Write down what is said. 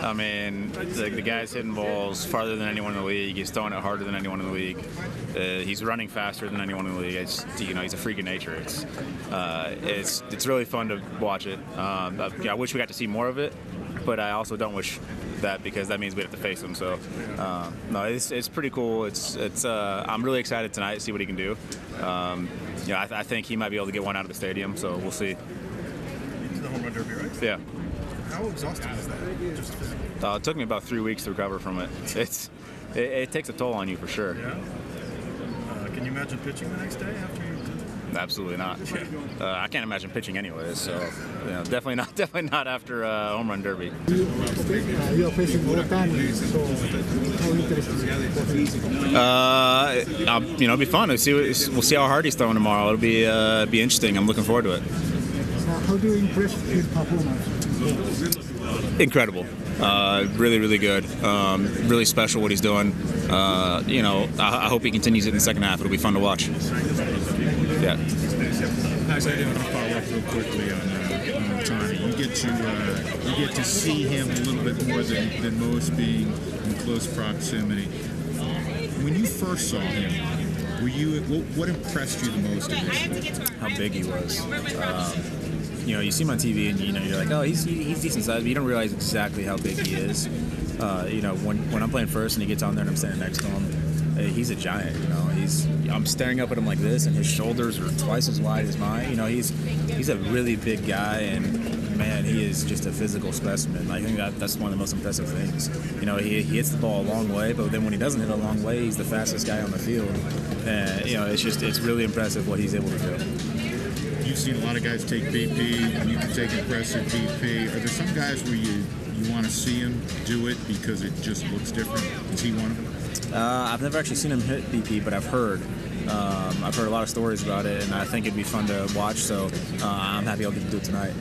I mean, the, the guy's hitting balls farther than anyone in the league. He's throwing it harder than anyone in the league. Uh, he's running faster than anyone in the league. It's, you know, he's a freak of nature. It's uh, it's it's really fun to watch it. Um, I, I wish we got to see more of it, but I also don't wish that because that means we have to face him. So, uh, no, it's, it's pretty cool. It's it's. Uh, I'm really excited tonight to see what he can do. Um, you know, I, th- I think he might be able to get one out of the stadium. So we'll see. To the home run derby, right? Yeah. How exhausting is that? Just physically. Uh, it took me about three weeks to recover from it. It's it, it takes a toll on you for sure. Yeah. Uh, can you imagine pitching the next day after you? Absolutely not. Uh, I can't imagine pitching anyways. So, you know, definitely not. Definitely not after uh, home run derby. You, uh, you are facing Ohtani, so how interesting is it? I'll, you know, it'll be fun. We'll see, what, we'll see how hard he's throwing tomorrow. It'll be uh, be interesting. I'm looking forward to it. Uh, how do you impress his performance? Incredible. Uh, really, really good. Um, really special what he's doing. Uh, you know, I, I hope he continues it in the second half. It'll be fun to watch. Yeah. Guys, I want to follow up real quickly on, uh, on Ohtani. You get to uh, you get to see him a little bit more than, than most being in close proximity. When you first saw him, were you what, what impressed you the most initially? how big he was. Um, you know, you see him on TV and you know you're like, oh, he's he's decent size, but you don't realize exactly how big he is. Uh, you know, when when I'm playing first and he gets on there and I'm standing next to him, eh, he's a giant. You know, he's I'm staring up at him like this, and his shoulders are twice as wide as mine. You know, he's he's a really big guy, and man, he is just a physical specimen. I think that that's one of the most impressive things. You know, he, he hits the ball a long way, but then when he doesn't hit a long way, he's the fastest guy on the field. And you know, it's just it's really impressive what he's able to do. You've seen a lot of guys take BP, you can take impressive BP. Are there some guys where you you want to see him do it because it just looks different? Is he one of them? Uh, I've never actually seen him hit BP, but I've heard. Um, I've heard a lot of stories about it, and I think it'd be fun to watch. So uh, I'm happy I'll get to do it tonight.